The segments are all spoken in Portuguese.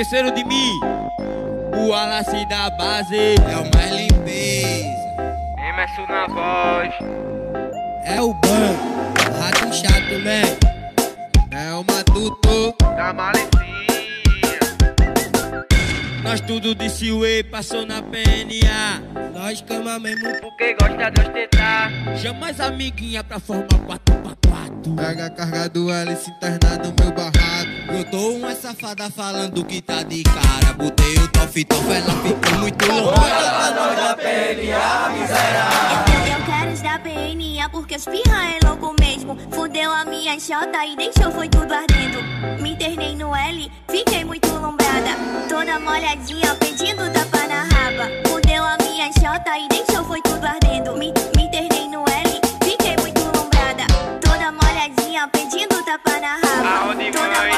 Esqueceram de mim? O Wallace da base É o mais limpeza. Emerson na voz. É o banco. Rato chato, né? Nós tudo de Siway passou na PNA Nós cama mesmo. Porque gosta de ostentar. Chama as amiguinha pra formar 4x4 Pega a carga do Alice internar no meu barraco. Eu tô uma safada falando que tá de cara. Botei o tof tof, ela ficou muito louca. Eu quero os da PNA porque os pirra é louco mesmo. Fudeu a minha xota e deixou foi tudo ardendo. Me internei no L, fiquei muito lombrada. Toda molhadinha pedindo tapa na raba. Fudeu a minha xota e deixou foi tudo ardendo. Me, me internei no L, fiquei muito lombrada. Toda molhadinha pedindo tapa na raba. Toda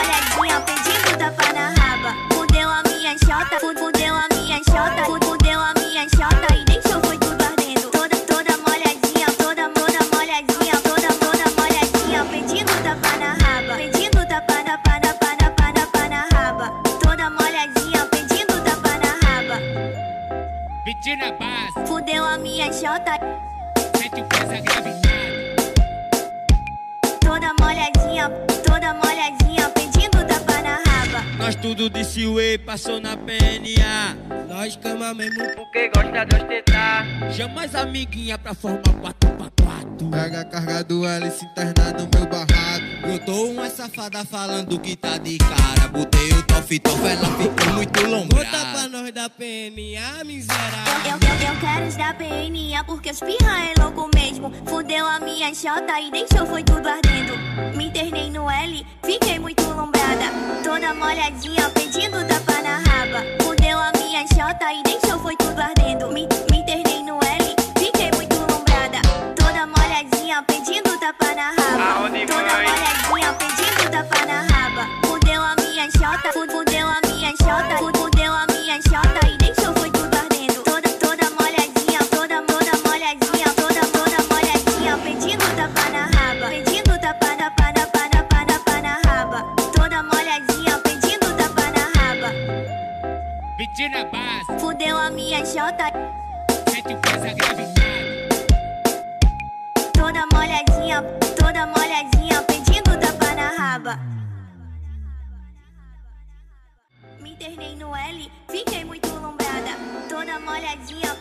Betina na base, Fudeu a minha xota, sente o peso agravitado toda molhadinha, toda molhadinha, pedindo tapa na raba. Nós tudo de Siway passou na PNA Nós cama mesmo. Porque gosta de ostentar. Chama as amiguinha pra formar 4x4 Pega a carga do Alice internar no meu barraco. Eu tô uma safada falando que tá de cara. Botei o tof tof, ela ficou muito lombrada da PNA, miserável. Eu, eu, eu quero os da PNA porque os pirra é louco mesmo. Fudeu a minha chota e deixou foi tudo ardendo. Me internei no L, fiquei muito lombrada. Toda molhadinha pedindo tapa na raba. Fudeu a minha chota e deixou foi tudo ardendo. Me, me internei no L, fiquei muito lombrada. Toda molhadinha pedindo tapa na raba. Toda molhadinha pedindo tapa na raba. Fudeu a minha jota, fudeu. Forte na base. Fudeu a minha jota. O peso. Toda molhadinha, toda molhadinha, pedindo tapa na raba. Me internei no L, fiquei muito alombrada. Toda molhadinha,